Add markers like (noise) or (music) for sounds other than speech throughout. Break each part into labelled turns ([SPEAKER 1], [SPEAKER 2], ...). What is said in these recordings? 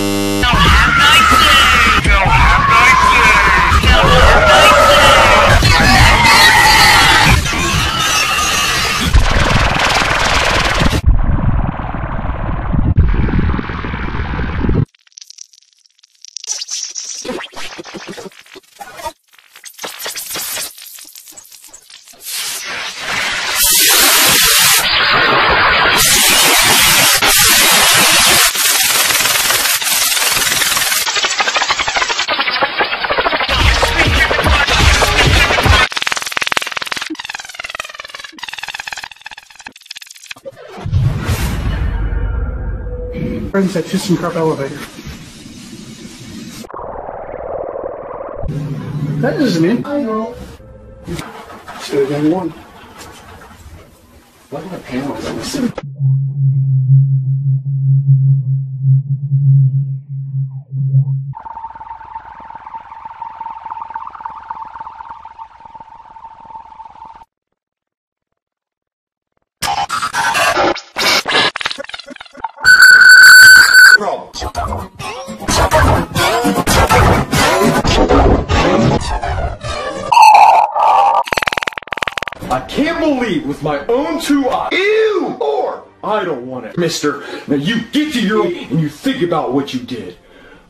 [SPEAKER 1] Bye. Friends at ThyssenKrupp elevator. That isn't it. I know. Should have done one. What are the panels on this?
[SPEAKER 2] I can't believe with my own two eyes. Ew! Or I don't want it. Mister, now you get to your and you think about what you did.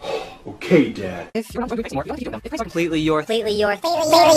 [SPEAKER 2] (sighs) okay, Dad.
[SPEAKER 3] If you're not doing more, if it's completely your
[SPEAKER 4] completely your completely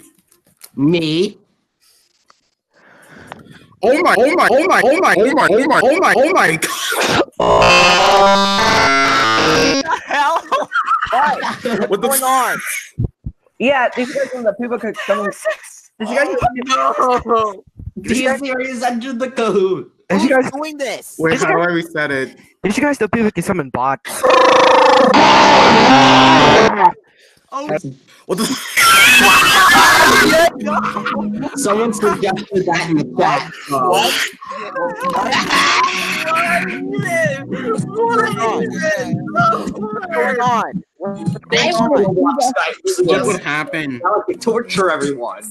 [SPEAKER 5] Me?
[SPEAKER 6] Oh my, oh my, oh my, oh my, oh my, oh my, oh my, oh my
[SPEAKER 7] What
[SPEAKER 6] the hell? What the
[SPEAKER 7] going on?
[SPEAKER 5] Yeah, these guys are the people could come. Did you guys?
[SPEAKER 7] No.
[SPEAKER 5] Did you guys,
[SPEAKER 8] serious under the Kahoot?
[SPEAKER 5] did you
[SPEAKER 7] Who's
[SPEAKER 5] guys?
[SPEAKER 7] doing this?
[SPEAKER 6] Wait, how do I reset it?
[SPEAKER 5] Did you guys know people can summon bots?
[SPEAKER 6] oh, What the
[SPEAKER 8] Someone suggested that in the chat. Uh,
[SPEAKER 7] What's on?
[SPEAKER 8] I don't know what
[SPEAKER 6] What would happen?
[SPEAKER 8] I like to torture everyone.